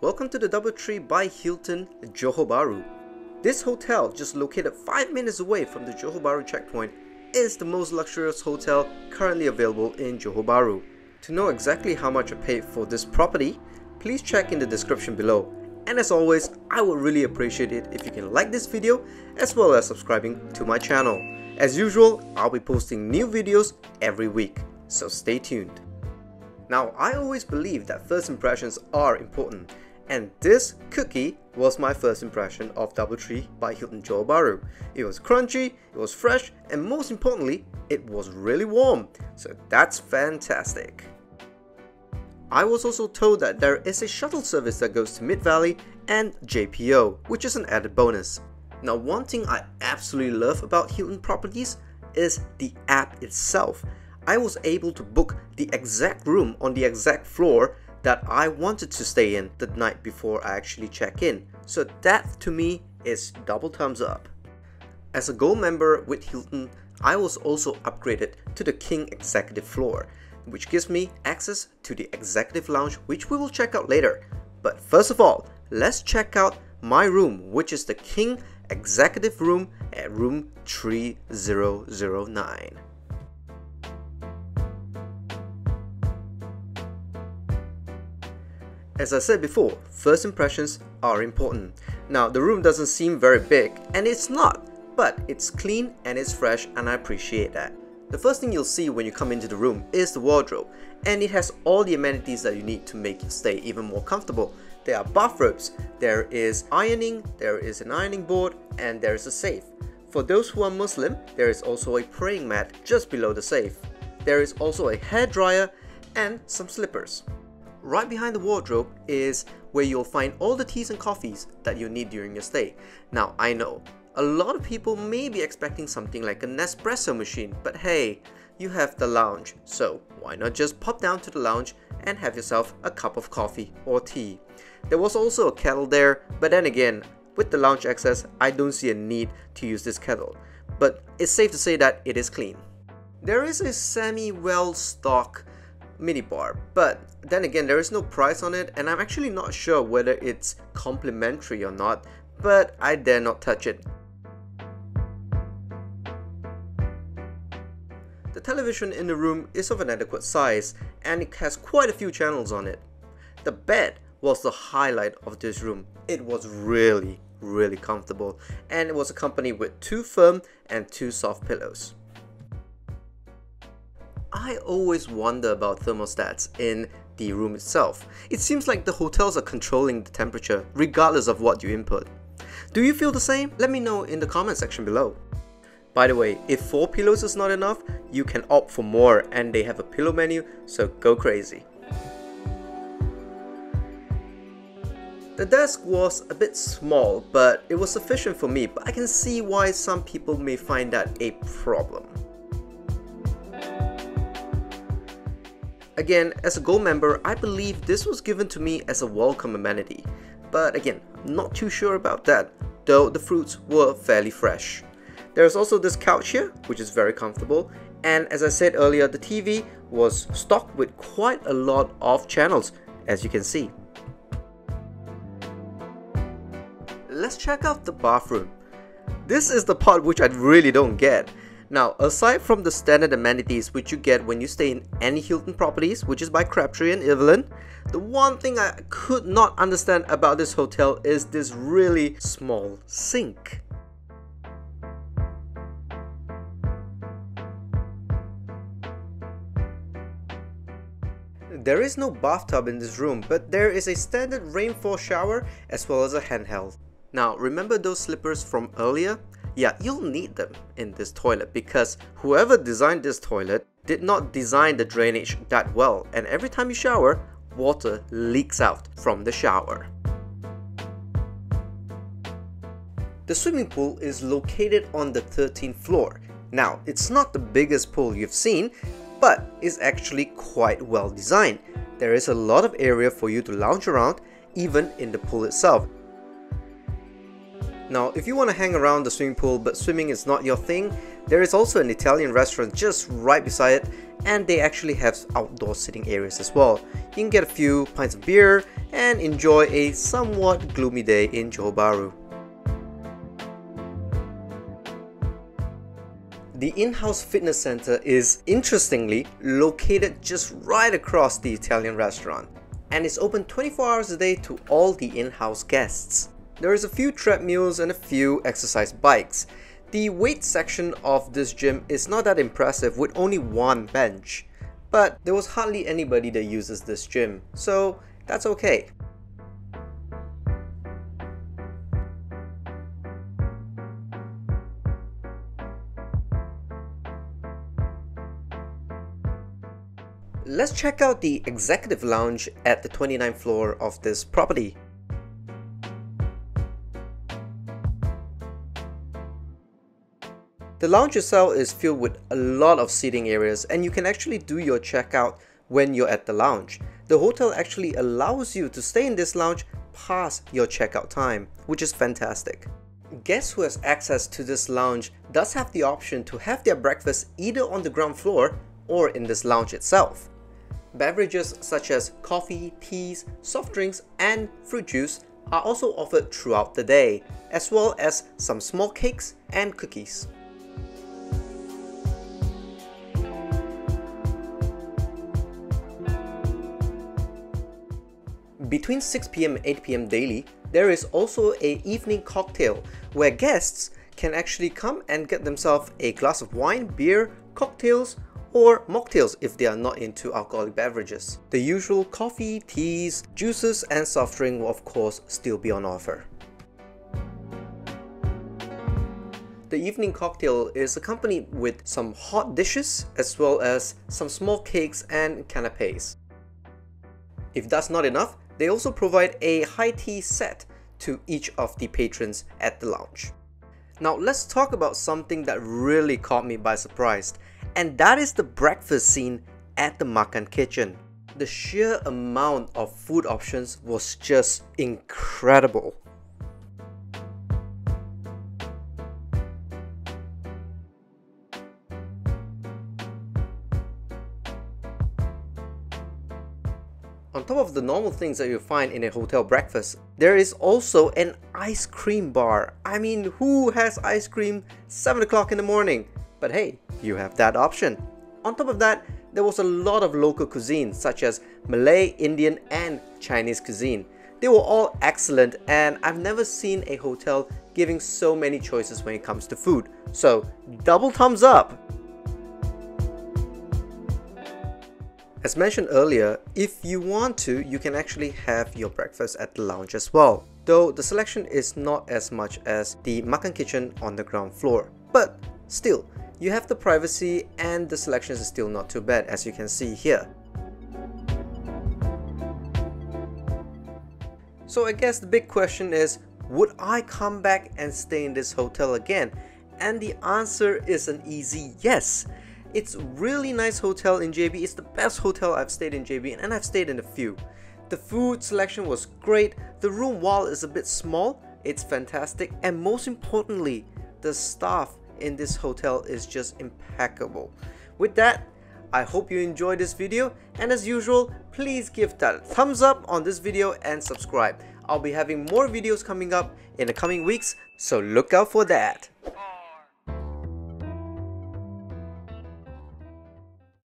Welcome to the Doubletree by Hilton Johor Bahru. This hotel, just located 5 minutes away from the Johor Bahru checkpoint, is the most luxurious hotel currently available in Johor Bahru. To know exactly how much I paid for this property, please check in the description below. And as always, I would really appreciate it if you can like this video as well as subscribing to my channel. As usual, I'll be posting new videos every week, so stay tuned. Now, I always believe that first impressions are important, and this cookie was my first impression of Doubletree by Hilton Johor Bahru. It was crunchy, it was fresh, and most importantly, it was really warm, so that's fantastic. I was also told that there is a shuttle service that goes to Mid Valley and JPO, which is an added bonus. Now one thing I absolutely love about Hilton properties is the app itself. I was able to book the exact room on the exact floor that I wanted to stay in the night before I actually check in. So that to me is double thumbs up. As a gold member with Hilton, I was also upgraded to the King Executive floor, which gives me access to the Executive Lounge which we will check out later. But first of all, let's check out my room which is the King Executive Room at room 3009. As I said before, first impressions are important. Now the room doesn't seem very big and it's not, but it's clean and it's fresh and I appreciate that. The first thing you'll see when you come into the room is the wardrobe and it has all the amenities that you need to make your stay even more comfortable. There are bathrobes, there is ironing, there is an ironing board and there is a safe. For those who are Muslim, there is also a praying mat just below the safe. There is also a hair dryer and some slippers. Right behind the wardrobe is where you'll find all the teas and coffees that you'll need during your stay. Now, I know, a lot of people may be expecting something like a Nespresso machine, but hey, you have the lounge, so why not just pop down to the lounge and have yourself a cup of coffee or tea. There was also a kettle there, but then again, with the lounge access, I don't see a need to use this kettle, but it's safe to say that it is clean. There is a semi-well stocked minibar, but then again there is no price on it and I'm actually not sure whether it's complimentary or not, but I dare not touch it. The television in the room is of an adequate size and it has quite a few channels on it. The bed was the highlight of this room. It was really, really comfortable and it was accompanied with two firm and two soft pillows. I always wonder about thermostats in the room itself. It seems like the hotels are controlling the temperature regardless of what you input. Do you feel the same? Let me know in the comment section below. By the way, if 4 pillows is not enough, you can opt for more and they have a pillow menu, so go crazy. The desk was a bit small, but it was sufficient for me, but I can see why some people may find that a problem. Again, as a Gold member, I believe this was given to me as a welcome amenity. But again, not too sure about that, though the fruits were fairly fresh. There's also this couch here, which is very comfortable, and as I said earlier, the TV was stocked with quite a lot of channels, as you can see. Let's check out the bathroom. This is the part which I really don't get. Now, aside from the standard amenities which you get when you stay in any Hilton properties, which is by Crabtree and Evelyn, the one thing I could not understand about this hotel is this really small sink. There is no bathtub in this room, but there is a standard rainfall shower as well as a handheld. Now, remember those slippers from earlier? Yeah, you'll need them in this toilet because whoever designed this toilet did not design the drainage that well and every time you shower, water leaks out from the shower. The swimming pool is located on the 13th floor. Now, it's not the biggest pool you've seen, but is actually quite well designed. There is a lot of area for you to lounge around even in the pool itself Now, if you want to hang around the swimming pool but swimming is not your thing, there is also an Italian restaurant just right beside it and they actually have outdoor sitting areas as well. You can get a few pints of beer and enjoy a somewhat gloomy day in Johor Bahru. The in-house fitness center is interestingly located just right across the Italian restaurant and is open 24 hours a day to all the in-house guests. There is a few treadmills and a few exercise bikes. The weight section of this gym is not that impressive with only one bench, but there was hardly anybody that uses this gym, so that's okay. Let's check out the executive lounge at the 29th floor of this property. The lounge itself is filled with a lot of seating areas and you can actually do your checkout when you're at the lounge. The hotel actually allows you to stay in this lounge past your checkout time, which is fantastic. Guests who has access to this lounge does have the option to have their breakfast either on the ground floor or in this lounge itself. Beverages such as coffee, teas, soft drinks and fruit juice are also offered throughout the day, as well as some small cakes and cookies. Between 6pm and 8pm daily, there is also a evening cocktail where guests can actually come and get themselves a glass of wine, beer, cocktails, or mocktails if they are not into alcoholic beverages. The usual coffee, teas, juices and soft drink will of course still be on offer. The evening cocktail is accompanied with some hot dishes as well as some small cakes and canapes. If that's not enough, they also provide a high tea set to each of the patrons at the lounge. Now let's talk about something that really caught me by surprise and that is the breakfast scene at the Makan Kitchen. The sheer amount of food options was just incredible. Of the normal things that you find in a hotel breakfast, there is also an ice cream bar. I mean, who has ice cream 7 o'clock in the morning? But hey, you have that option. On top of that, there was a lot of local cuisine such as Malay, Indian and Chinese cuisine. They were all excellent and I've never seen a hotel giving so many choices when it comes to food. So double thumbs up! As mentioned earlier, if you want to, you can actually have your breakfast at the lounge as well, though the selection is not as much as the Makan Kitchen on the ground floor. But still, you have the privacy and the selections is still not too bad as you can see here. So I guess the big question is, would I come back and stay in this hotel again? And the answer is an easy yes. It's really nice hotel in JB. It's the best hotel I've stayed in JB and I've stayed in a few. The food selection was great. The room while is a bit small, it's fantastic and most importantly, the staff in this hotel is just impeccable. With that, I hope you enjoyed this video and as usual, please give that thumbs up on this video and subscribe. I'll be having more videos coming up in the coming weeks, so look out for that.